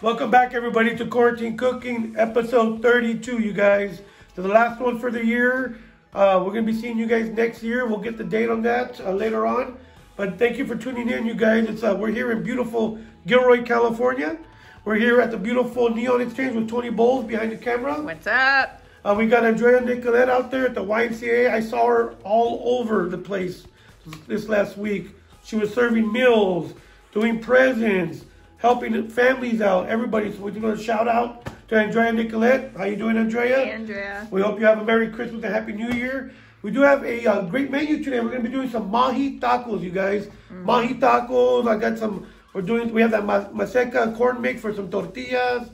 Welcome back, everybody, to Quarantine Cooking, episode 32, you guys. So the last one for the year. Uh, we're going to be seeing you guys next year. We'll get the date on that uh, later on. But thank you for tuning in, you guys. It's uh, We're here in beautiful Gilroy, California. We're here at the beautiful Neon Exchange with Toni Bowles behind the camera. What's up? Uh, we got Andrea Nicolette out there at the YMCA. I saw her all over the place this last week. She was serving meals, doing presents, helping families out, everybody. So we're going to shout out to Andrea Nicolette. How you doing, Andrea? Hey, Andrea. We hope you have a Merry Christmas and Happy New Year. We do have a uh, great menu today. We're going to be doing some mahi tacos, you guys. Mm-hmm. Mahi tacos. I got some. We're doing. We have that ma- maseca corn mix for some tortillas.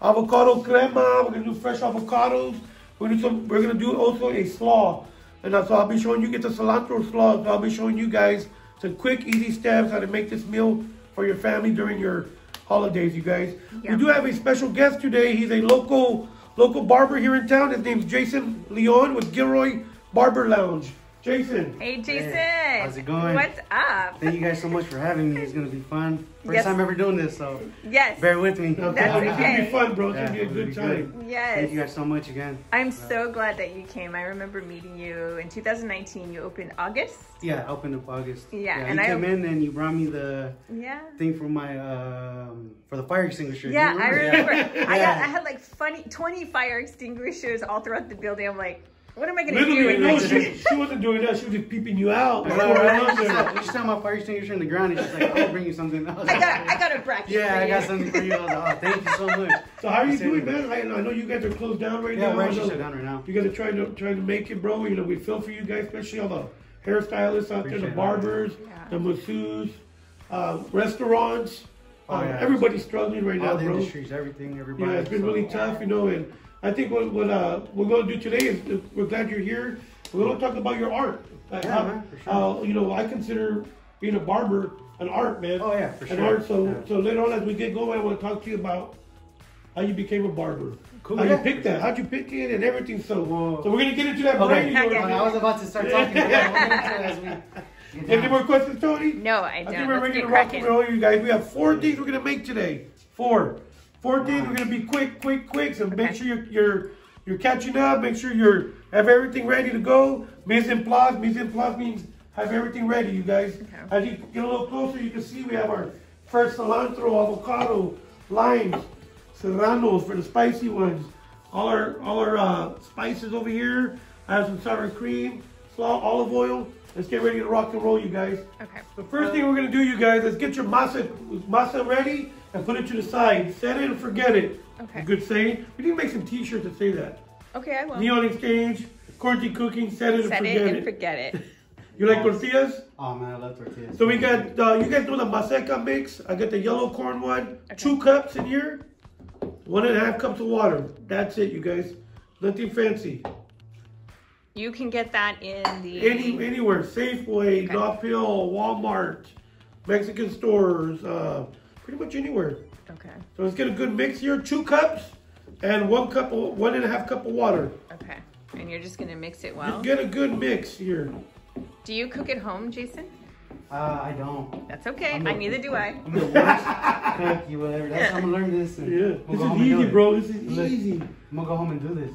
Avocado crema. We're going to do fresh avocados. We're going to do some. We're going to do also a slaw. And uh, so I'll be showing you get the cilantro slaw. So I'll be showing you guys some quick, easy steps how to make this meal for your family during your holidays, you guys. We do have a special guest today. He's a local local barber here in town. His name's Jason Leon with Gilroy Barber Lounge. Jason. Hey, Jason. Hey, how's it going? What's up? Thank you guys so much for having me. It's gonna be fun. First Yes. time ever doing this, so Yes. bear with me. Okay, That's it's gonna be fun, bro. It's Yeah, gonna be a good be time. good. Yes. Thank you guys so much again. I'm so glad that you came. I remember meeting you in 2019. You opened August. Yeah, I opened up August. Yeah, you and I- came in and you brought me the Yeah. thing for my um for the fire extinguisher. Yeah, You I remember. I got. I had like funny 20 fire extinguishers all throughout the building. I'm like, what am I gonna Literally, do? no, with she, she wasn't doing that. She was just peeping you out. I That's know, what right? I was She's doing. You just my fire extinguisher in the ground, and she's like, "I'll bring you something else." I got. I got a bracket. Yeah, for I got something for you. I was like, oh, thank you so much. So how are you That's doing, it. man? I, I know you guys are closed down right Yeah, now. we're I shut down right now. You guys are trying to trying to make it, bro. You know, we feel for you guys, especially all the hairstylists out there, the barbers, Yeah. the masseurs, uh, restaurants. Oh, uh, yeah. Everybody's struggling right now, All the bro. industries, everything, everybody. Yeah, it's been so- really tough, you know, and I think what, what uh, we're going to do today is uh, we're glad you're here. We're going to talk about your art. Like Yeah, how, man, for sure. how, you know, I consider being a barber an art, man. Oh yeah, for An sure. art. So, Yeah. so later on, as we get going, I want to talk to you about how you became a barber. Cool, How yeah. you picked that? How'd you pick it and everything? So, Well- so we're gonna get into that Okay. brain. of yours. I was about to start talking. but yeah, we'll get it as we get Any more questions, Toni? No, I I don't. I think we're Let's ready to rock and cracking. roll, you guys. We have four things we're gonna make today. Four. Four things we're gonna be quick, quick, quick. So make sure you're, you're you're catching up. Make sure you're have everything ready to go. Mise en place. Mise en place means have everything ready, you guys. Okay. As you get a little closer, you can see we have our first cilantro, avocado, limes, serranos for the spicy ones. All our all our uh, spices over here. I have some sour cream, slaw, olive oil. Let's get ready to rock and roll, you guys. Okay. The first thing we're gonna do, you guys, is get your masa masa ready and put it to the side. Set it and forget it. Okay. Good saying. We need to make some T-shirts that say that. Okay, I will. Neon Exchange, quarantine cooking. Set it and Set forget it it. and forget it. You like tortillas? Oh man, I love tortillas. So we got uh, you guys know the maseca mix. I got the yellow corn one. Two cups in here. One and a half cups of water. That's it, you guys. Nothing fancy. You can get that in the. Any anywhere, Safeway, Okay. Nob Hill, Walmart, Mexican stores, uh, pretty much anywhere. Okay. So let's get a good mix here. Two cups and one cup of one and a half cup of water. Okay. And you're just gonna mix it well. Just get a good mix here. Do you cook at home, Jason? Uh, I don't. That's okay. I'm I not- neither do I. I'm the worst cook, you whatever. That's I'm gonna learn this. And Yeah, we'll this is home and do easy, bro. This is Look. easy. I'm gonna go home and do this.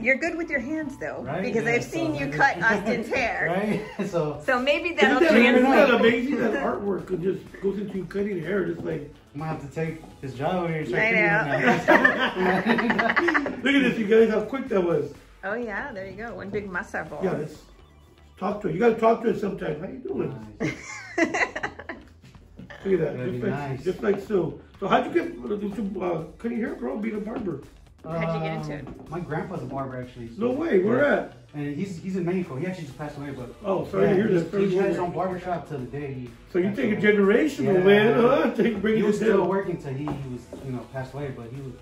You're good with your hands though, Right? because Yeah, I've so seen you cut Austin's hair. Right? So So maybe Isn't that'll that, isn't that amazing? That artwork could just goes into cutting hair. It's like, I'm gonna have to take this job over here. and start I cooking know. look at this, you guys, how quick that was. Oh yeah, there you go. One big masa bowl. Yeah, let's talk to her. You gotta talk to her sometime. How you doing? Nice. Look at that. That'd Just be like, nice. just like so. So how'd you get into uh, cutting hair, bro? Being a barber? How'd you get into Um, it? My grandpa's a barber actually. so- No way. Where Yeah. at? And he's he's in Mexico. He actually just passed away, but Oh, sorry to yeah, hear he's- that. He hear had his own barber shop till the day he. So you passed take a generational Yeah. man, huh? Take bring He was it still down. working till he, he was you know passed away, but he was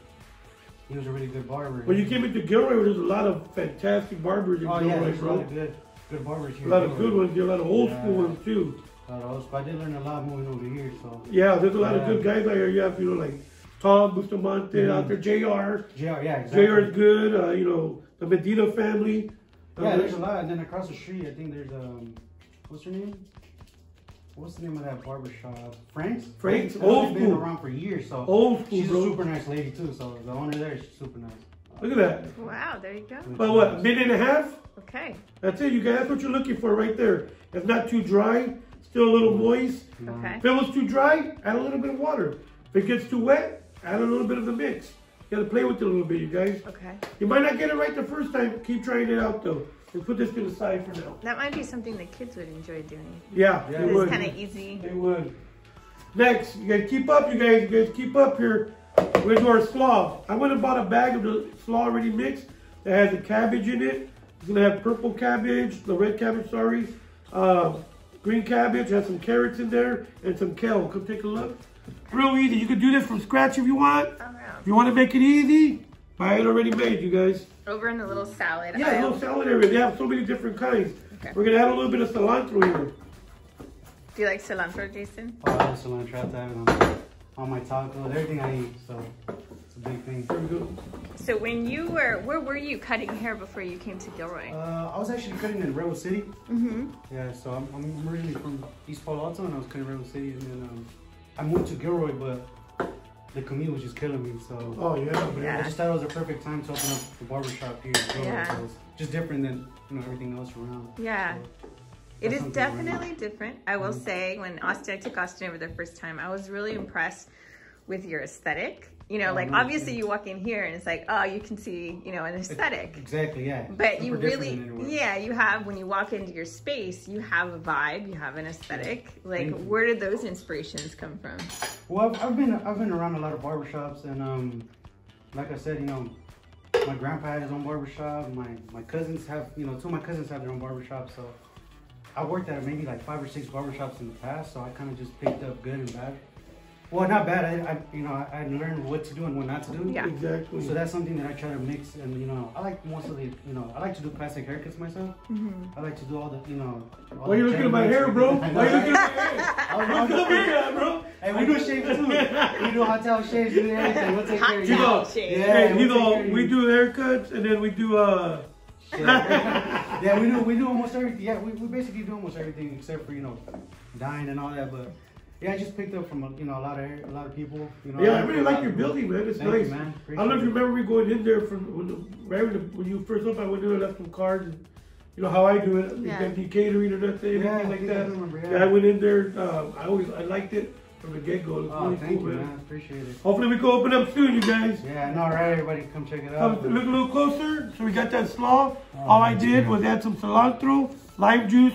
he was a really good barber. When you came into Gilroy, there's a lot of fantastic barbers in oh yeah, Gilroy, there's a lot bro. of good good barbers here. A lot of good ones. There are a lot of old Yeah. school ones too. A lot of those, but I did learn a lot moving over here. So Yeah, there's a lot of good guys out here. You have, you know, like Tom Bustamante Mhm. out there, JR. JR, yeah, exactly. JR is good. Uh, you know, the Medina family. Yeah, Uh, there's a lot, and then across the street, I think there's um, what's her name? what's the name of that barber shop? Frank's. Frank's, They've old been school. around for years, so Old school, she's bro. a super nice lady too. So the owner there, she's super nice. Look at that. Wow, there you go. About what, a minute and a half? Okay. That's it, you guys. That's what you're looking for right there. It's not too dry, still a little moist. Okay. If it was too dry, add a little bit of water. If it gets too wet, add a little bit of the mix. You gotta play with it a little bit, you guys. Okay. You might not get it right the first time. Keep trying it out though. Let's put this to the side for now. That might be something the kids would enjoy doing. Yeah, Yeah. they It's would. kind of easy. They would. Next, you gotta keep up, you guys. You guys keep up here. We're gonna do our slaw. I went and bought a bag of the slaw already mixed that has the cabbage in it. It's gonna have purple cabbage, the red cabbage, sorry, uh, green cabbage, has some carrots in there, and some kale. Come take a look. Real easy. You can do this from scratch if you want. Oh, wow. If you want to make it easy, buy it already made, you guys. Over in the little salad Yeah, aisle. little salad area. They have so many different kinds. Okay. We're gonna add a little bit of cilantro here. Do you like cilantro, Jason? Oh, I love cilantro. I have to have it on, on my tacos, everything I eat. So it's a big thing. There we go. So when you were, where were you cutting hair before you came to Gilroy? Uh, I was actually cutting in Redwood City. Mm-hmm. Yeah, so I'm, I'm originally from East Palo Alto, and I was cutting in Redwood City, and then um, I moved to Gilroy, but the commute was just killing me. So Oh yeah, man. Yeah. I just thought it was a perfect time to open up the barbershop here. in Gilroy. Yeah. So it's just different than you know everything else around. Yeah. So It that's is something I learned. definitely different. I will Mhm. say, when Austin, I took Austin over the first time, I was really impressed with your aesthetic. You know, like obviously you walk in here and it's like, oh, you can see, you know, an aesthetic. Exactly, yeah. But you Super different really, yeah, you have, when you walk into your space, you have a vibe, you have an aesthetic. Like, where did those inspirations come from? Well, I've, I've been I've been around a lot of barbershops, and um, like I said, you know, my grandpa had his own barbershop. My my cousins have, you know, two of my cousins have their own barbershop. So I worked at maybe like five or six barbershops in the past. So I kind of just picked up good and bad. Well, not bad. I, I you know I, I learned what to do and what not to do. Yeah. Exactly. So that's something that I try to mix, and you know, I like most of the, you know, I like to do classic haircuts myself. Mm-hmm. I like to do all the, you know. all Why you looking at my hair, bro? mix. I know, Why you right? looking at my hair? I was- I Look was- at bro. Hey, we do shave too. We do hotel shaves, we do everything. We'll take care of You you. know, shave. Yeah, hey, you we'll take know, we do haircuts and then we do uh. Yeah. yeah, we do we do almost everything. Yeah, we, we basically do almost everything except for you know dying and all that. But yeah, I just picked up from you know a lot of a lot of people. You know. Yeah, I really like your building, man. It's Thank nice. you, man. I don't know if you remember me going in there from when, the, right when, the, when you first opened. I went in and left some cards. And, you know how I do it. Yeah. Yeah. Empty catering or nothing, Yeah, anything I like think I that. remember, Yeah. yeah. I went in there. Um, I always I liked it from the get go. It's Oh, really thank cool, you, man. man. Appreciate it. Hopefully we can open up soon, you guys. Yeah, no, right. Everybody, come check it Come out. look a little closer. So we got that slaw. Oh, All I did good. was add some cilantro, lime juice,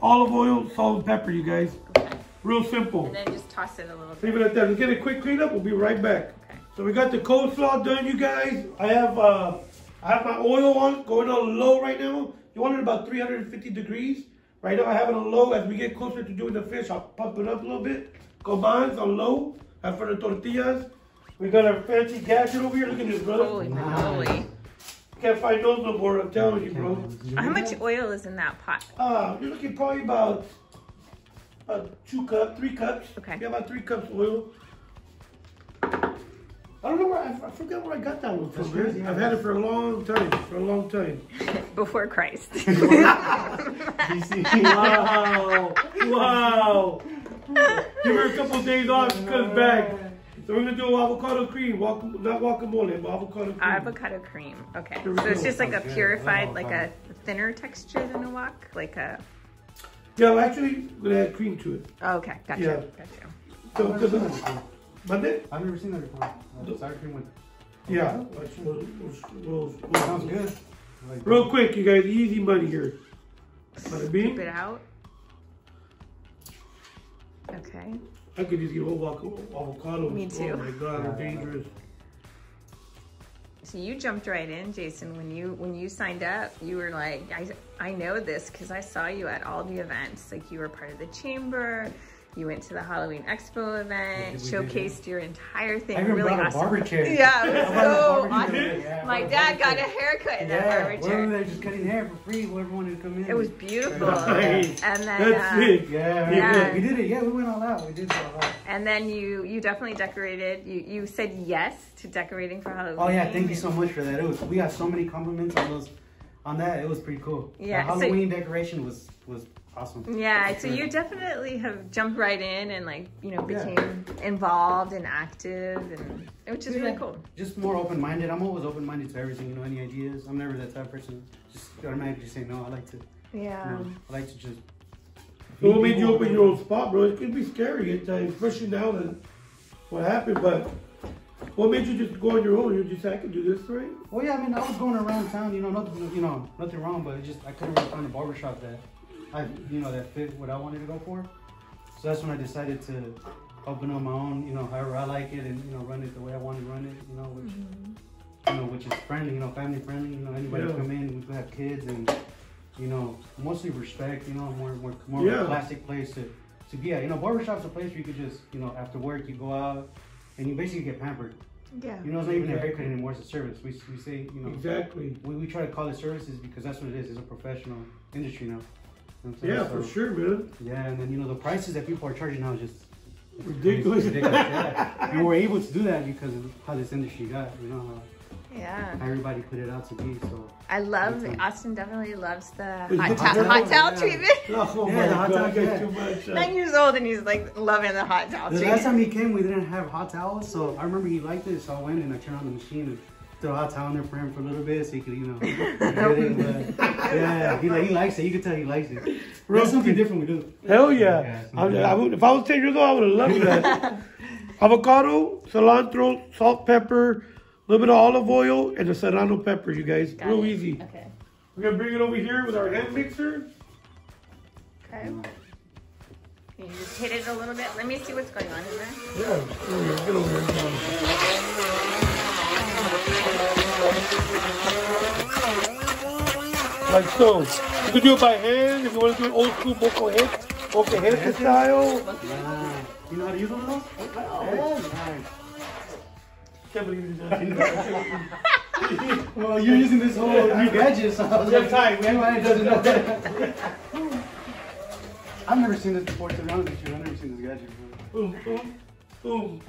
olive oil, salt, and pepper. You guys, Okay. Real simple. And then just toss it a little Leave it at that. Let's get a quick cleanup. We'll be right back. Okay. So we got the coleslaw done, you guys. I have uh, I have my oil on going on low right now. You want it about 350 degrees. Right now I have it on low. As we get closer to doing the fish, I'll pump it up a little bit. Comal's on low. And for the tortillas, we got our fancy gadget over here. Look at this, brother. Holy moly. Can't find those no more. I'm telling you, bro. How much oil is in that pot? Uh, you're looking probably about about two cups, three cups. Okay. Yeah, about three cups oil. I don't know where I, I forgot where I got that one from. That's crazy, yeah. I've had it for a long time. For a long time. Before Christ. wow! Wow! Give her a couple days off. She comes back. So we're gonna do avocado cream. Walk, not guacamole, but avocado cream. Avocado cream. Okay. So it's just like a purified, like a thinner texture than a wok? Like a. Yeah, well, actually, gonna add cream to it. Oh, okay. Gotcha. Yeah. Gotcha. So, I've never seen that cause. Monday? I've never seen that before. Uh, Sour cream with. Yeah. We'll, we'll, we'll, Sounds good. Like Real quick, you guys, easy money here. Bada Keep bing. it out. Okay. I could just get whole avocado. avocado. Me too. Oh my god, Yeah. dangerous. So you jumped right in, Jason. When you when you signed up, you were like, I I know this because I saw you at all the events. Like you were part of the chamber. You went to the Halloween Expo event, did, showcased your entire thing. I even really brought a barber chair. Yeah, it was I brought a so awesome. chair. Yeah, My dad got a haircut in that barber chair. there just cutting hair for free. Whoever wanted to come in. It was beautiful. And then That's uh, it. Yeah, we Yeah. did. We did it. Yeah, we went all out. We did it all out. And then you you definitely decorated. You you said yes to decorating for Halloween. Oh yeah, thank you so much for that. It was we got so many compliments on those on that, it was pretty cool. Yeah, The so- Halloween decoration was was awesome. Yeah, so you definitely have jumped right in and like, you know, Yeah. became involved and active and which is really cool. Just more open minded. I'm always open minded to everything. You know, any ideas. I'm never that type of person. Just automatically say no. I like to. You Yeah. know, I like to just. So what made you open your own spot, bro? It could be scary at times, especially now that what happened. But what made you just go on your own? You just said, I can do this, right? Well, yeah. I mean, I was going around town. You know, nothing. You know, nothing wrong. But it just I couldn't really find a barbershop that I, you know, that fit what I wanted to go for. So that's when I decided to open up my own. You know, however I like it, and you know, run it the way I want to run it. You know, which. Mm-hmm. You know, which is friendly, you know, family friendly. You know, anybody Yeah. come in, we can have kids, and you know, mostly respect. You know, more more more of Yeah. a classic place to to be at. You know, barbershop's a place where you could just, you know, after work you go out and you basically get pampered. Yeah. You know, it's not even a haircut anymore; it's a service. We, we say, you know, Exactly. we, we try to call it services because that's what it is. It's a professional industry now. You know what I'm saying? Yeah, So, for sure, man. Yeah, and then you know the prices that people are charging now is just Ridiculous. it's ridiculous. yeah. We were able to do that because of how this industry got. You know how, Yeah. everybody put it out to be. So I love Okay. Austin definitely loves the Is hot, towel hot hot towel? towel Yeah. treatment. Oh Yeah, the hot god, towel, I yeah. too much. uh, Nine years old and he's like loving the hot towel the treatment. last time he came, we didn't have hot towels. So I remember he liked it. So I went and I turned on the machine and threw a hot towel in there for him for a little bit so he could, you know, get it. But yeah, he, like, he likes it. You can tell he likes it. That's something different we do. Hell yeah. Yeah, I, I would, if I was 10 years old, I would have loved that. Avocado, cilantro, salt, pepper, a little bit of olive oil, and a serrano pepper, you guys. Got Real it. easy. Okay. We're going to bring it over here with our hand mixer. Okay. You just hit it a little bit. Let me see what's going on in there. Yeah, get over here. Get over here. Come on. Like so. You can do it by hand if you want to do it old school molcajete, boca head style. Yeah. You know how to use one of those? Yeah, Can't believe you did that. nice. Well, you're using this whole new gadget, so I was like, tight. Everybody doesn't know that. I've never seen this before, to be honest with you. I've never seen this gadget before. Boom, boom, boom.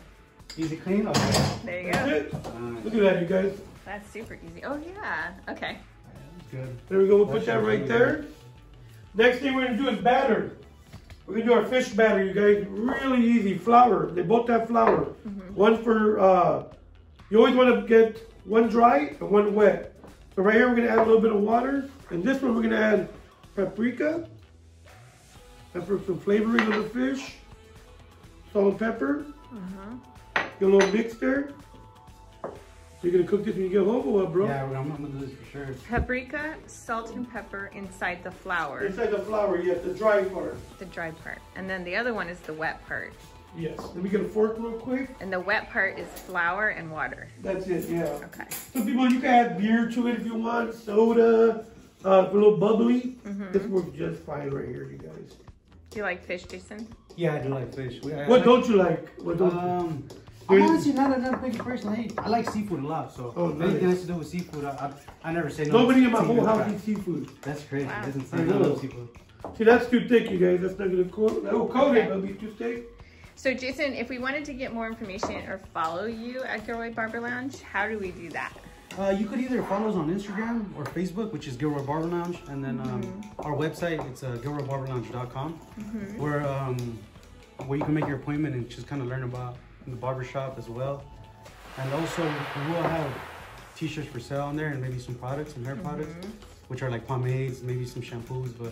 Easy clean? Okay. There you That's go. it. Nice. Look at that, you guys. That's super easy. Oh yeah. Okay. That's good. There we go. We'll put that right there. Next thing we're gonna do is batter. We're gonna do our fish batter, you guys. Really easy. Flour. They both have flour. One for uh, you always want to get one dry and one wet. So right here we're gonna add a little bit of water, and this one we're gonna add paprika. And for some flavoring of the fish, salt and pepper. Uh-huh. Get a little mix there. You're gonna cook this when you get home or what, bro? Yeah, I'm, I'm gonna do this for sure. Paprika, salt and pepper inside the flour, Inside the flour, yes, the dry part. the dry part. And then the other one is the wet part. Yes. Let me get a fork real quick. And the wet part is flour and water. That's it, yeah. Okay. Some people, you can add beer to it if you want, soda, uh, a little bubbly. This works just fine right here, you guys. Do you like fish, Jason? Yeah, I do like fish. We- I- I What like- don't you like? What don't Um, I'm honestly not a, not a big person. I, eat, I like seafood a lot, so Oh, anything has to do with seafood, I, I, I never say no. Nobody in my to whole seafood. house eats seafood. That's crazy. Wow. Doesn't I say I know. love seafood. See, that's too thick, you guys. That's not gonna coat. That will coat it, but it'll be too thick. So Jason, if we wanted to get more information or follow you at Gilroy Barber Lounge, how do we do that? Uh, you could either follow us on Instagram or Facebook, which is Gilroy Barber Lounge, and then um, Mm-hmm. our website it's uh, gilroybarberlounge.com, where um, where you can make your appointment and just kind of learn about the barber shop as well. And also, we will have t-shirts for sale on there and maybe some products, some hair products, Mm-hmm. which are like pomades, maybe some shampoos. But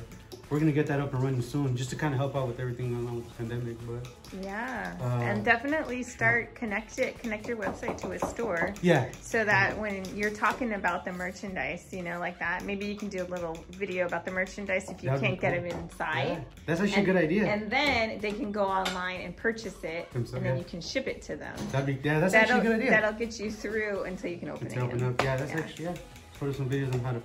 we're gonna get that up and running soon, just to kind of help out with everything going on with the pandemic. But Yeah. Uh, and definitely start connect it, connect your website to a store. yeah, So that when you're talking about the merchandise, you know, like that, maybe you can do a little video about the merchandise if you That'd can't get them inside. yeah. that's actually And- a good idea. And then they can go online and purchase it, and then yeah. you can ship it to them. That'd be yeah, that's that'll, actually a good idea. That'll get you through until you can open it. open up. Yeah, that's Yeah. actually yeah. Put some videos on how to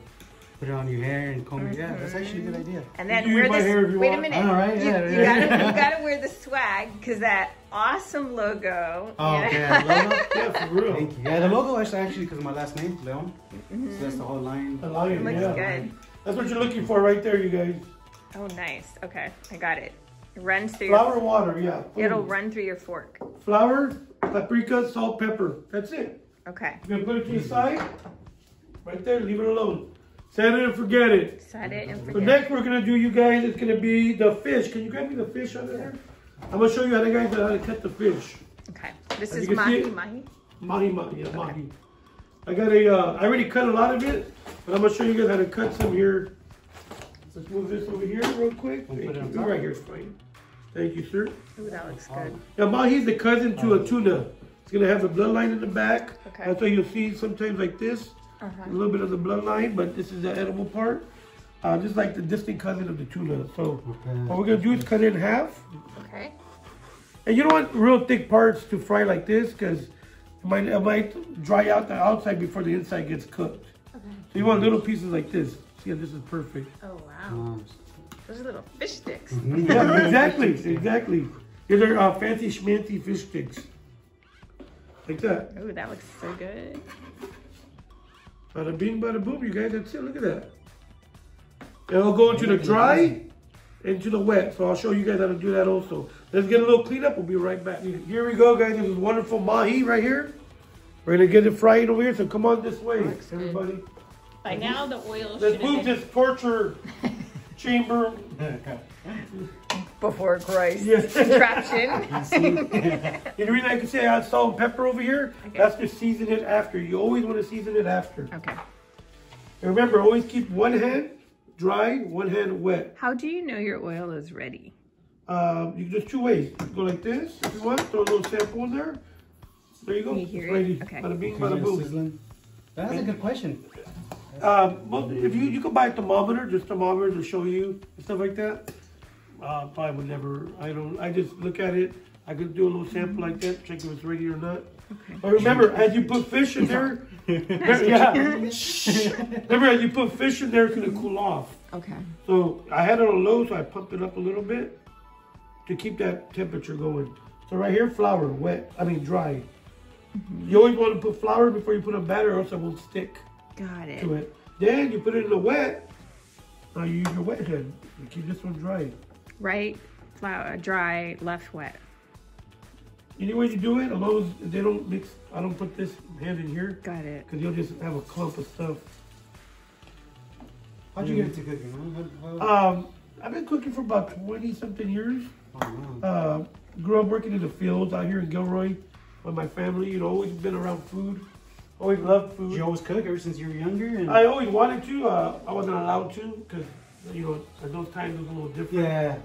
put it on your hair and comb it. Yeah, that's mm-hmm. actually a good idea. And then wear this. hair if you Wait a minute. I know. You, Yeah, you yeah. gotta you gotta wear the swag because that awesome logo. Oh, you okay. logo? Yeah, for real. Thank you. Yeah, the logo is actually because of my last name, Leon. So mm-hmm. that's the whole line. I like it, Looks yeah. good. That's what you're looking for right there, you guys. Oh, nice. Okay, I got it. It runs through. Flour, water, yeah. Your, it'll run through your fork. Flour, paprika, salt, pepper. That's it. Okay. You're gonna put it to the side. Right there, leave it alone. Set it and forget it. Set it and So forget. next we're gonna do, you guys, it's gonna be the fish. Can you grab me the fish under there? I'm gonna show you how to guys how to cut the fish. Okay. This As is you can mahi mahi. Mahi mahi, yeah, mahi. I got a, uh, I already cut a lot of it, but I'm gonna show you guys how to cut some here. Let's move this over here real quick. We'll Thank you. Right here is fine. Thank you, sir. Ooh, that looks good. Now mahi's the cousin to a tuna. It's gonna have the bloodline in the back. Okay. That's why you'll see sometimes like this, Uh-huh. a little bit of the bloodline, but this is the edible part. Uh, just like the distant cousin of the tuna. So Okay. what we're gonna do is cut it in half. Okay. And you don't want real thick parts to fry like this because it might, it might dry out the outside before the inside gets cooked. Okay. So you want little pieces like this. See, this is perfect. Oh wow. Nice. Those are little fish sticks. Yeah, exactly, exactly. These are uh, fancy schmancy fish sticks. Like that. Ooh, that looks so good. Bada bing, bada boom, you guys. That's it. Look at that. And I'll go into the dry into the wet. So I'll show you guys how to do that also. Let's get a little cleanup. We'll be right back. Here we go, guys. This is wonderful mahi right here. We're gonna get it fried over here. So come on this way, Looks good. everybody. By now the oil Let's should move this torture chamber. before Christ. Yes. Contraption. And the reason I can say I had salt and pepper over here, Okay. that's to season it after. You always want to season it after. okay. And remember, always keep one hand dry, one hand wet. How do you know your oil is ready? Um, you can just two ways. You go like this if you want. Throw a little sample in there. There you go. Can you hear It's it? ready. Okay. Bada bing, bada it boom. That's a good question. Um, well, if you you can buy a thermometer, just thermometer to show you and stuff like that. Uh, probably would never. I don't. I just look at it. I could do a little sample like that, check if it's ready or not. Okay. But remember, as you put fish in there, yeah. remember, as you put fish in there, it's gonna cool off. Okay. So I had it on low, so I pumped it up a little bit to keep that temperature going. So right here, flour, wet. I mean dry. You always want to put flour before you put a batter, or else it won't stick Got it. to it. Then you put it in the wet. Now you use your wet hand. You keep this one dry. Right, flour, dry, left wet. Any way you do it, as long as they don't mix. I don't put this hand in here Got it. because you'll just have a clump of stuff. How'd you get into cooking? How, how, Um, I've been cooking for about 20 something years. oh, wow. Uh, grew up working in the fields out here in Gilroy with my family. You know, always been around food. Always loved food. you always cook ever since you were younger? And I always wanted to. Uh, I wasn't allowed to because, you know, at those times it was a little different. yeah.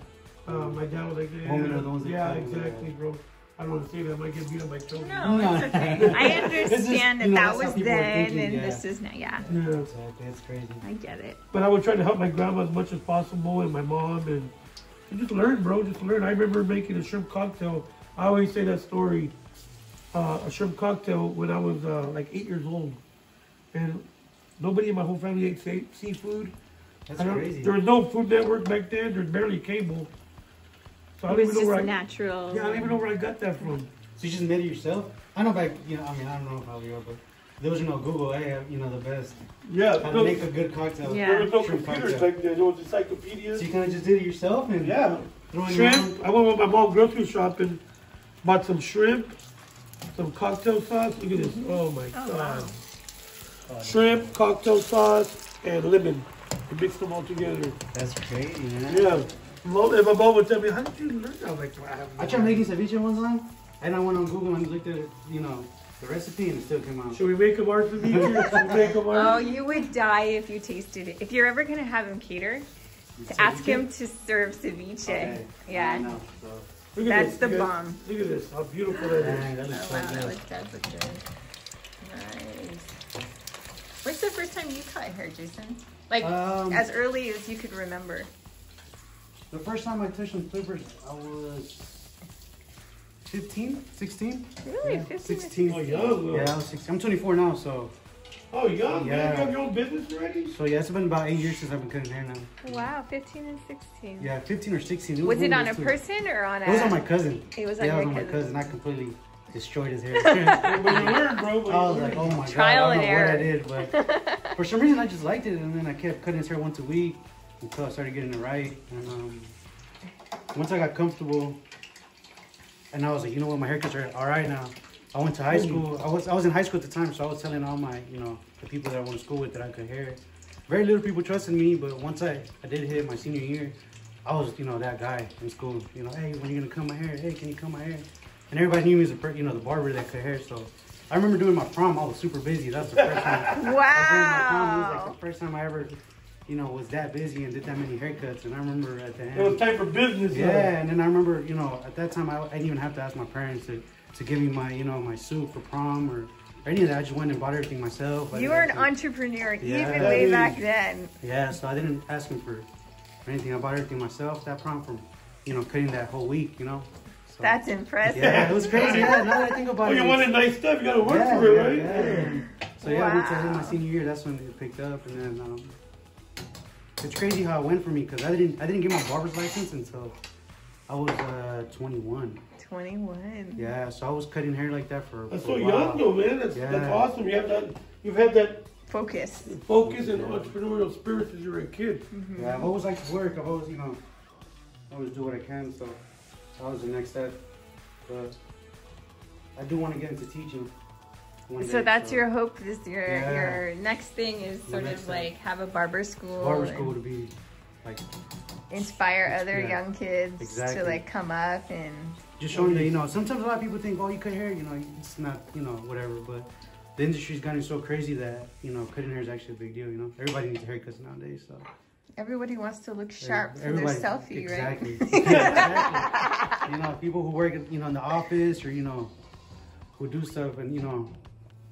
Uh, my dad was like, yeah, Women are the ones that yeah, exactly, bro. I don't want to say that. I might get beat up by children. No, it's okay. I It's just, understand you know, that that was then thinking, and yeah. this is now. Yeah, Yeah. Exactly. It's crazy. I get it. But I would try to help my grandma as much as possible and my mom and, and just learn, bro. Just learn. I remember making a shrimp cocktail. I always say that story. Uh, a shrimp cocktail when I was uh, like eight years old, and nobody in my whole family ate sea- seafood. That's crazy. There was no Food Network back then. There's barely cable. So I don't was even know where just I, natural. yeah, I don't even know where I got that from. So you just made it yourself? I know back, you know, I mean, I don't know how you are, but there was no Google. Hey, you know, the best. Yeah, How to make a good cocktail. Yeah. there was no Shrimp computers cocktail. back then. There was encyclopedias. So you kind of just did it yourself and Yeah. throw in your own. Shrimp. I went with my mom grocery shopping, bought some shrimp, some cocktail sauce. Look at this. Oh my Oh, god. wow. Shrimp, cocktail sauce, and lemon. I mixed them all together. That's crazy, man. Yeah. Mom, and my mom would tell me, how did you learn? I was like, well, I, have no I tried making ceviche one time, and I went on Google and looked at, you know, the recipe, and it still came out. Should we make them our ceviche? Should we make them Oh, you would die if you tasted it. If you're ever gonna have him cater, to ask him to serve ceviche. Okay. Yeah. know, so. Look at That's this, the you guys. bomb. Look at this. How beautiful that is. Dang, that Oh looks so wow, that looks does look good. Nice. When's the first time you cut hair, Jason? Like Um, as early as you could remember. The first time I touched some clippers, I was 15, 16. Really, Yeah, 15 16. Oh, young. Yeah, I was 16. I'm 24 now, so Oh, young, man. Yeah. You have your own business already? so yeah, it's been about eight years since I've been cutting hair now. Wow, 15 and 16. Yeah, 15 or 16. Was one it on a those two. person or on a? It was on my cousin. It was on yeah, it your was on my cousin. cousin. I completely destroyed his hair. But you learn, bro. I was like, oh my Trial god, I and don't know error. what I did, but for some reason I just liked it, and then I kept cutting his hair once a week until I started getting it right. And um, once I got comfortable, and I was like, you know what, my haircuts are all right now. I went to high school. I was I was in high school at the time, so I was telling all my you know the people that I went to school with that I could hair. very little people trusted me, but once I, I did hit my senior year, I was, you know, that guy in school. You know, hey, when you gonna cut my hair? Hey, can you cut my hair? And everybody knew me as a, you know, the barber that cut hair. So I remember doing my prom. I was super busy. That's the first time. I was doing my prom. It was like Wow. the first time I ever, you know, was that busy and did that many haircuts. And I remember at the end. It was end. time for business. Yeah, huh? and then I remember, you know, at that time I, I didn't even have to ask my parents to, to give me my, you know, my suit for prom or, or any of that. I just went and bought everything myself. You were an everything. entrepreneur Yeah. even way Yeah. back then. Yeah, so I didn't ask him for, for anything. I bought everything myself that prom from, you know, cutting that whole week, you know. So, That's impressive. yeah, it was crazy. Yeah, now that I think about Oh, it. you it's- wanted nice stuff. You gotta work yeah, for it, yeah, right? yeah. So yeah, I went to my senior year. That's when it picked up, and then um, it's crazy how it went for me because I didn't I didn't get my barber's license until I was uh, 21. 21. Yeah, so I was cutting hair like that for. That's for so a while. young, though, man. That's, that's awesome. You have that. You've had that Focus. focus and entrepreneurial spirit since you were a kid. Yeah, I've always liked to work. I've always, you know, always do what I can. So that was the next step. But I do want to get into teaching. So day, that's your hope. This your Yeah. your next thing is sort of like have a barber school, barber school to be like inspire other Yeah. young kids Exactly. to like come up and just showing that you know. Sometimes a lot of people think, oh, you cut hair, you know, it's not, you know, whatever. But the industry's gotten so crazy that you know, cutting hair is actually a big deal. You know, everybody needs haircuts nowadays. So everybody wants to look sharp for their selfie, exactly. right? exactly. You know, people who work, you know, in the office or you know, who do stuff and you know,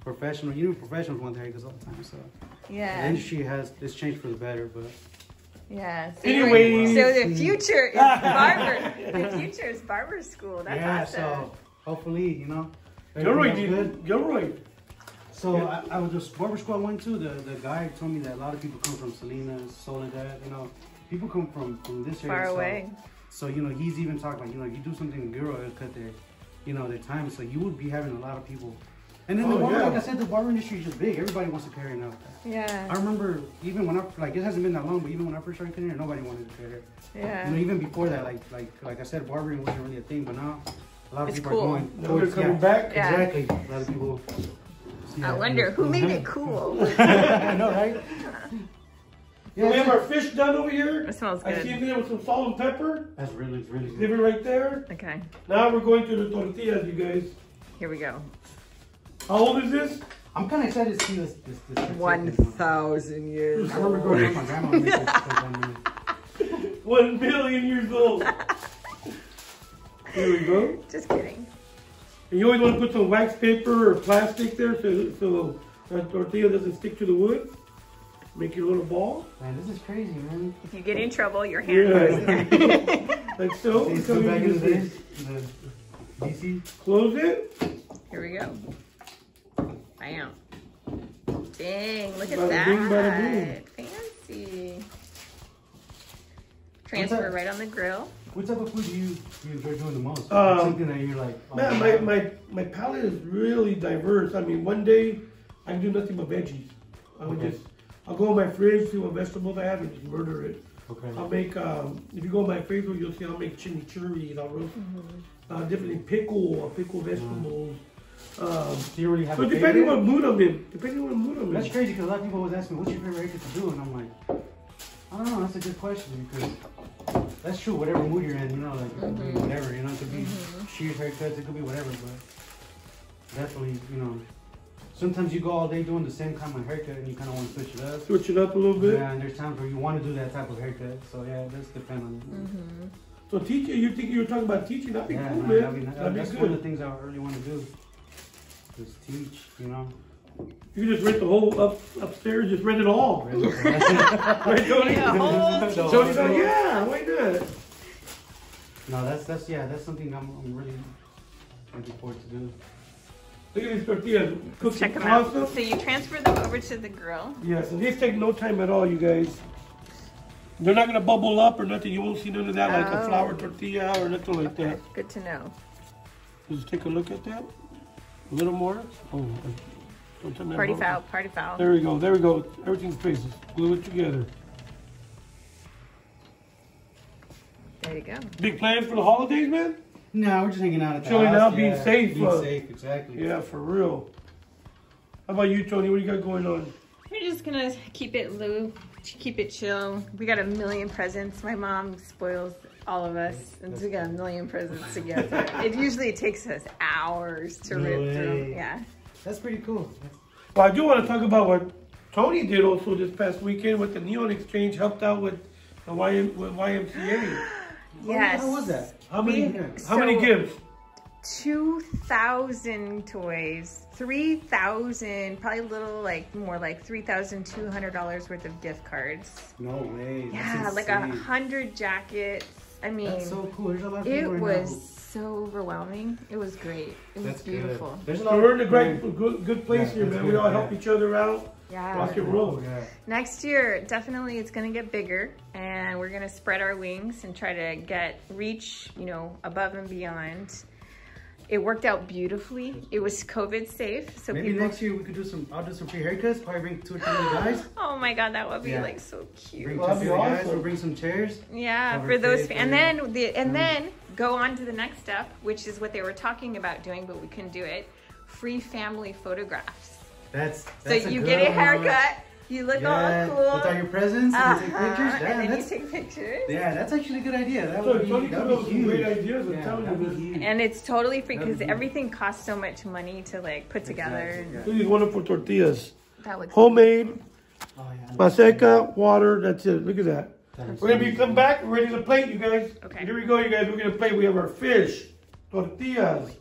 professional. Even professionals want their haircuts all the time. So yeah, the Yeah, industry has it's changed for the better. But yeah. So, Anyways. so the future is barber. the future is barber school. That's yeah, awesome. so hopefully, you know. Gilroy everything goes did. Gilroy. So I, I was just barber school I went to. The the guy told me that a lot of people come from Salinas, Soledad. You know, people come from from this area. Far so- away. So you know, he's even talking like you know, if you do something in Gilroy, it'll cut their, you know, their time. So you would be having a lot of people. And then the Oh, barber, yeah. like I said, the barber industry is just big. Everybody wants to carry hair now. Yeah, I remember even when I like it hasn't been that long, but even when I first started cutting hair, nobody wanted to cut hair. yeah. You know, even before that, like like like I said, barbering wasn't really a thing, but now a lot of It's people cool. are going. Now they're coming yeah, back. Yeah. Exactly. A lot of people. See I wonder who made it mm-hmm. cool. I know, right? we have our fish done over here. It smells good. I good. see there with some salt and pepper. that's really, really good. Leave it right there. Okay, Now we're going to the tortillas, you guys. here we go. How old is this? I'm kind of excited to see this. this, this recipe, One you know. thousand years. I remember growing up, my grandma would this stuff on me. One billion years old. Here we go. Just kidding. And you always want to put some wax paper or plastic there so, so the tortilla doesn't stick to the wood. Make your little ball. Man, this is crazy, man. If you get in trouble, your hand goes in Yeah. there. like so. See, so so back in the just the DC. close it. Here we go. Bam. Dang, look at Bada that. bing, bada Fancy. Transfer right on the grill. What type of food do you, you enjoy doing the most? Um, Something that you're like. oh, Man, my, my, my palate is really diverse. I mean, one day I can do nothing but veggies. I would Okay. just, I'll go in my fridge, see what vegetables I have, and just murder it. Okay. I'll make, um, if you go on my Facebook, you'll see I'll make chimichurri, I'll roast Mm-hmm. uh, different pickle, I'll pickle vegetables. Um, Do you really have so a depending favorite? what mood I'm in, depending what mood I'm in. That's crazy because a lot of people always ask me, "What's your favorite haircut to do?" And I'm like, I don't know. That's a good question because that's true. Whatever mood you're in, you know, like it could be whatever. You know, it could be shears haircuts, it could be whatever. But definitely, you know, sometimes you go all day doing the same kind of haircut and you kind of want to switch it up. Switch it up a little bit. Yeah, and there's times where you want to do that type of haircut. So yeah, it does depend on. Mm-hmm. So teaching, you think you were talking about teaching? That'd be Yeah, cool, man, man. that'd be, That'd be that's one of the things I really want to do. Is teach, you know. You just rent the whole up upstairs, just rent it all. Right, Toni? Yeah, whole No, Toni's no. like, yeah, why not? No, that's that's yeah, that's something I'm, I'm really looking forward to do. Look at these tortillas. Cook Check them them out. awesome. So you transfer them over to the grill. Yes, and these take no time at all, you guys. They're not gonna bubble up or nothing. You won't see none of that like a Oh. flour tortilla or nothing like that. Good to know. Just take a look at that. A little more. Oh, don't turn that Party bubble. foul, party foul. There we go. There we go. Everything's faces. Glue it together. There you go. Big plans for the holidays, man? No, we're just hanging out at the Chilling house. out, being yeah, safe, Being uh, safe, exactly. Yeah, for real. How about you, Toni? What do you got going on? We're just gonna keep it low, to keep it chill. We got a million presents. My mom spoils all of us, and we got a million presents together. it usually takes us hours to No rip through. way. Yeah. That's pretty cool. Well, I do want to talk about what Toni did also this past weekend with the Neon Exchange, helped out with the YM, with YMCA. Yes. How was that? How many? We- how many gifts? 2,000 toys, 3,000, probably a little like more like $3,200 worth of gift cards. No way. Yeah, like a hundred jackets. I mean, That's so cool. There's a lot of it was now. so overwhelming. It was great. It was That's beautiful. Good. There's a So we're in a great, good, good place Yeah, here, man. We all help each other out. Yeah. Rock and roll. Yeah. Next year, definitely it's going to get bigger and we're going to spread our wings and try to get reach, you know, above and beyond. It worked out beautifully. It was COVID safe. So Maybe people next year we could do some. I'll do some free haircuts. Probably bring two or three guys. Oh my god, that would be Yeah. like so cute. Bring Well, two or that'd guys. We'll bring some chairs. Yeah, for those, face, and yeah. then the and Mm. then go on to the next step, which is what they were talking about doing, but we couldn't do it. Free family photographs. That's. So that's you good get a one. Haircut, you look Yeah, all cool, With all your presents uh-huh. and you take pictures. Yeah, and then you that's, take pictures. yeah, that's actually a good idea. That So would be, Toni that would be with some great ideas. I'm Yeah, telling you, be man. huge. And it's totally free because be huge. everything costs so much money to like put together. Exactly, and Look these wonderful tortillas. That looks Homemade, Oh, yeah. maseca, water. That's it. Look at that. That is We're gonna be amazing. come back. We're ready to plate, you guys. Okay. Here we go, you guys. We're gonna plate. We have our fish, tortillas.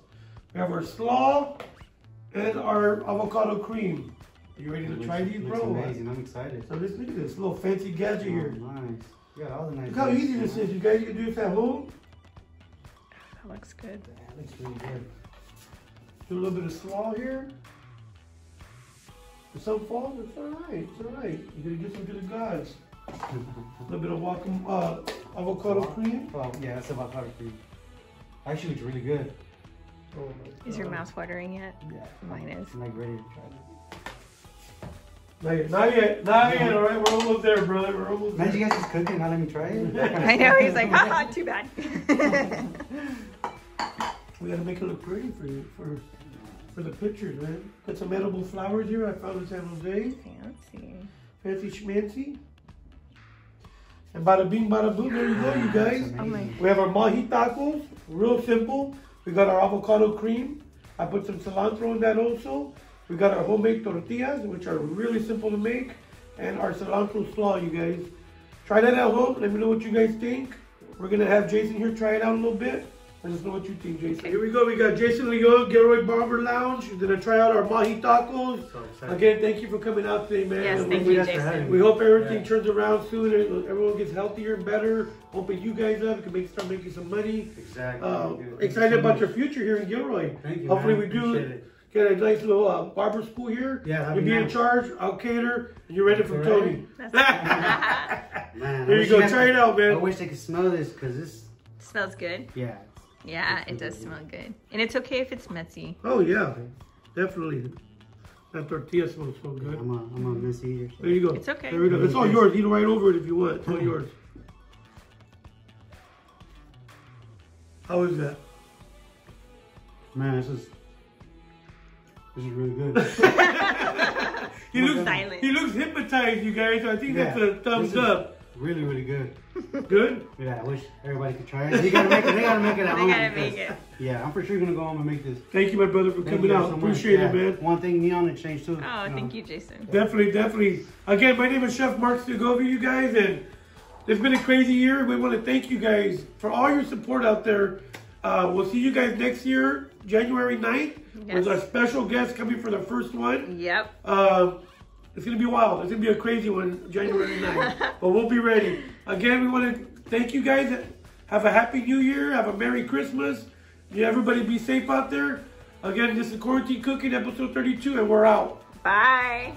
We have our slaw, and our avocado cream. Are you ready to It try looks- these, looks bro? amazing. I'm excited. So let's look at this little fancy gadget here. Oh, nice. You got all the nice. Look how easy this is, you guys. You can do this at home. that looks good. That looks really good. Do a little bit of slaw here. For some fall, it's all right. It's all right. You're gonna get some to the gods. A little bit of welcome, uh, avocado cream. Oh, yeah, that's avocado cream. Actually, it's really good. Oh my Is your mouth watering yet? Yeah. Mine is. I'm like ready to try it. Not yet, not yet, not yet. All right, we're almost there, brother. We're almost there. Imagine you guys just cooking, not let me try it. I know. He's like, haha, too bad. We gotta make it look pretty for you, for for the pictures, man. Got some edible flowers here. I found in San Jose. Fancy. Fancy schmancy. And bada bing, bada boom. There you go, you ah, guys. Oh. We have our mahi tacos, real simple. We got our avocado cream. I put some cilantro in that also. We got our homemade tortillas, which are really simple to make, and our cilantro slaw, you guys. Try that at home. Let me know what you guys think. We're gonna have Jason here try it out a little bit. Let us know what you think, Jason. Here we go. We got Jason Leon, Gilroy Barber Lounge. We're gonna try out our mahi tacos. So excited. Again, thank you for coming out today, man. Yes, We- thank we you, got to have Jason. we hope everything Yeah. turns around soon. and Everyone gets healthier and better. Open you guys up. Can make start making some money. Exactly. Uh, excited so about much. your future here in Gilroy. Thank you. Hopefully man. we do Appreciate it. Get a nice little uh, barber school here. Yeah, that'd you be be in charge. I'll cater, and you're ready from That's all Toni. That's Man, I There you go. Try it out, man. I wish I could smell this because this, smells good. yeah. Yeah, it does smell good. And it's okay if it's messy. Oh yeah, definitely. That tortilla smells so good. I'm a, I'm a messy eater. so- There you go. It's okay. There we go. It's all yours. Eat right over it if you want. It's all yours. How is that? Man, this is this is really good. He looks Silent. He looks hypnotized, you guys. So I think that's a thumbs up. really, really good. Good. Yeah, I wish everybody could try it. They gotta make it. They gotta make it at They home. gotta because- make it. Yeah, I'm for sure gonna go home and make this. Thank you, my brother, for Thank coming out. so. Appreciate Yeah. it, man. One thing, Neon Exchange too. Oh, you know. thank you, Jason. Definitely, definitely. Again, my name is Chef Mark Segovia, you guys, and it's been a crazy year. We want to thank you guys for all your support out there. Uh, we'll see you guys next year, January 9th, with Yes. our special guest coming for the first one. Yep. Uh, it's going to be wild. It's going to be a crazy one, January 9th. but we'll be ready. Again, we want to thank you guys. Have a happy new year. Have a Merry Christmas. Yeah, everybody be safe out there. Again, this is Quarantine Cooking, episode 32, and we're out. Bye.